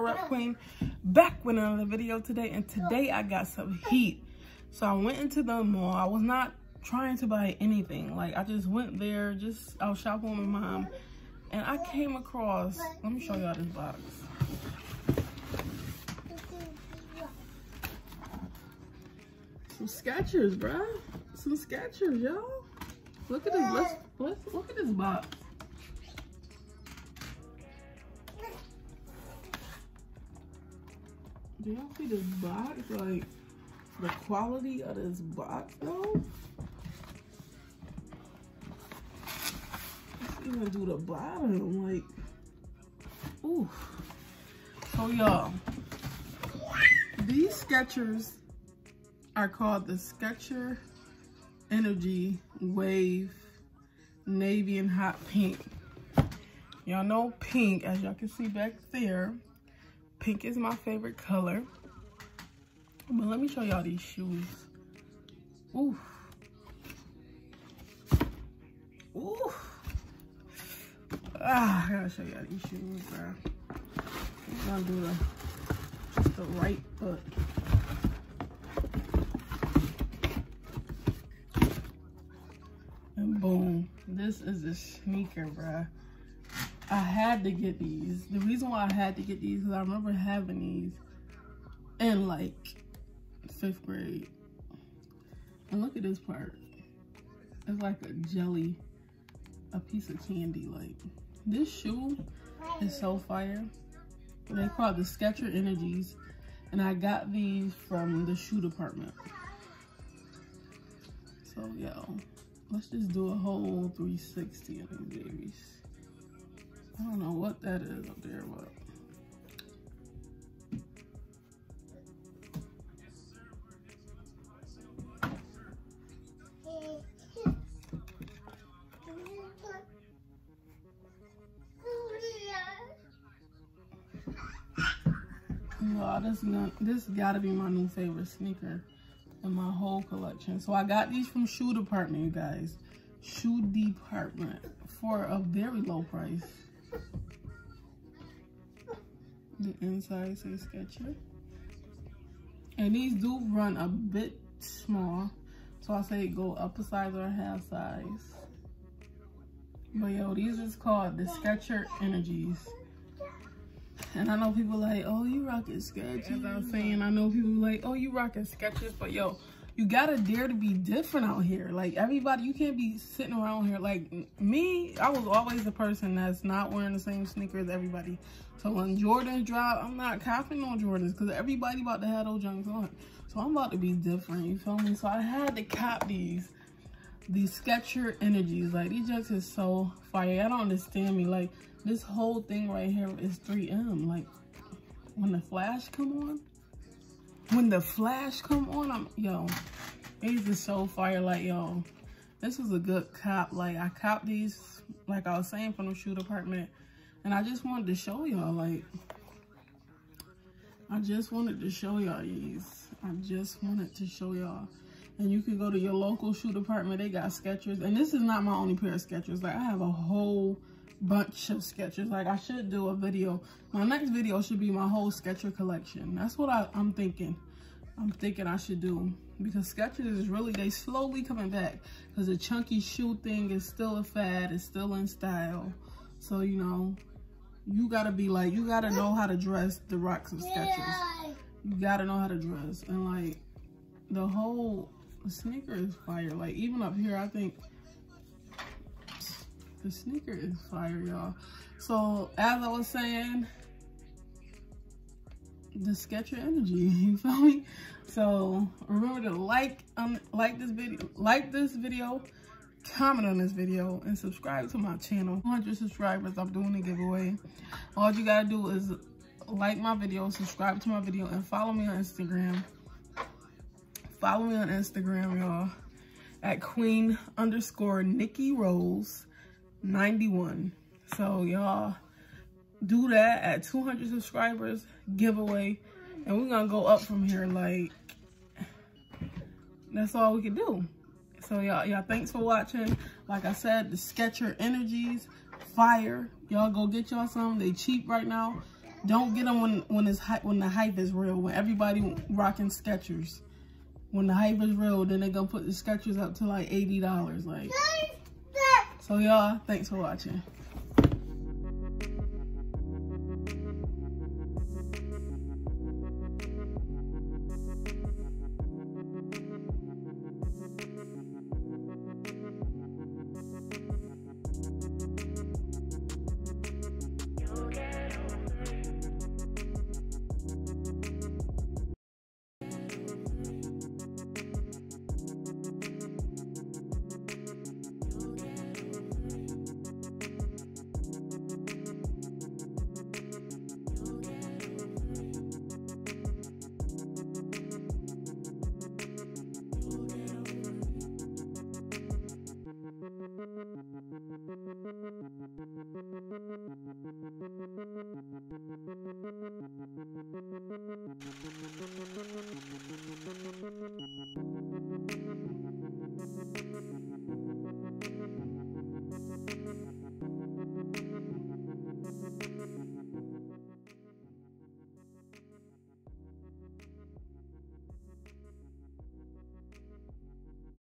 Rep Queen back with another video today and today I got some heat. So I went into the mall. I was not trying to buy anything. Like I just went there, just I was shopping with my mom and I came across, let me show y'all this box. Some Skechers, bruh. Some Skechers, y'all. Look at this. Let's, let's look at this box. Do y'all see this box? Like the quality of this box though? Let's even do the bottom. Like, ooh. So y'all, these Skechers are called the Sketcher Energy Wave Navy and Hot Pink. Y'all know pink, as y'all can see back there. Pink is my favorite color. But let me show y'all these shoes. Ooh. Ooh. Ah, I gotta show y'all these shoes, bro. I'm gonna do the, the right foot. And boom, this is a sneaker, bruh. I had to get these. The reason why I had to get these is I remember having these in like fifth grade. And look at this part. It's like a jelly, a piece of candy. Like this shoe is so fire. They call it the Sketcher Energies. And I got these from the shoe department. So, yo, let's just do a whole 360 of these babies. I don't know what that is up there, but Wow, this this gotta be my new favorite sneaker in my whole collection. So I got these from Shoe Department, you guys. Shoe Department for a very low price. The inside says Sketcher. And these do run a bit small. So I say go up a size or a half size. But yo, these is called the Sketcher Energies. And I know people like, oh, you rocking Skechers. As I was saying, I know people like, oh, you rocking Skechers. But yo, you gotta dare to be different out here. Like everybody, you can't be sitting around here. Like me, I was always the person that's not wearing the same sneakers everybody. So when Jordans drop, I'm not copping on Jordans because everybody about to have those junks on. So I'm about to be different, you feel me? So I had to cop these these Sketcher Energies. Like, these junks is so fire. I don't understand me. Like, this whole thing right here is 3M. Like, when the flash come on, when the flash come on, I'm, yo, these are so fire. Like, yo, this was a good cop. Like, I copped these, like I was saying, from the shoe department. And I just wanted to show y'all, like, I just wanted to show y'all these. I just wanted to show y'all. And you can go to your local shoe department. They got Skechers. And this is not my only pair of Skechers. Like, I have a whole bunch of Skechers. Like, I should do a video. My next video should be my whole Sketcher collection. That's what I, I'm thinking. I'm thinking I should do. Because Skechers is really, they slowly coming back. Because the chunky shoe thing is still a fad. It's still in style. So, you know, you gotta be like, you gotta know how to dress the rocks of Skechers. You gotta know how to dress. And like, the whole sneaker is fire. Like, even up here, I think the sneaker is fire, y'all. So, as I was saying, the Sketcher Energy, you feel me? So, remember to like, um, like this video, like this video, comment on this video, and subscribe to my channel. 100 subscribers, I'm doing a giveaway. All you gotta do is like my video, subscribe to my video, and follow me on Instagram. Follow me on Instagram, y'all, at queen underscore Nikki Rose 91. So, y'all, do that at 200 subscribers, giveaway, and we're gonna go up from here. Like, that's all we can do. So, y'all, y'all, thanks for watching. Like I said, the Sketcher Energies, fire. Y'all go get y'all some. They cheap right now. Don't get them when when it's when the hype is real. When everybody rocking Skechers. When the hype is real, then they gonna put the Skechers up to like eighty dollars. Like, so y'all, thanks for watching.